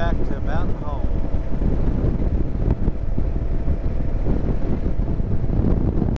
back to Mountain Home.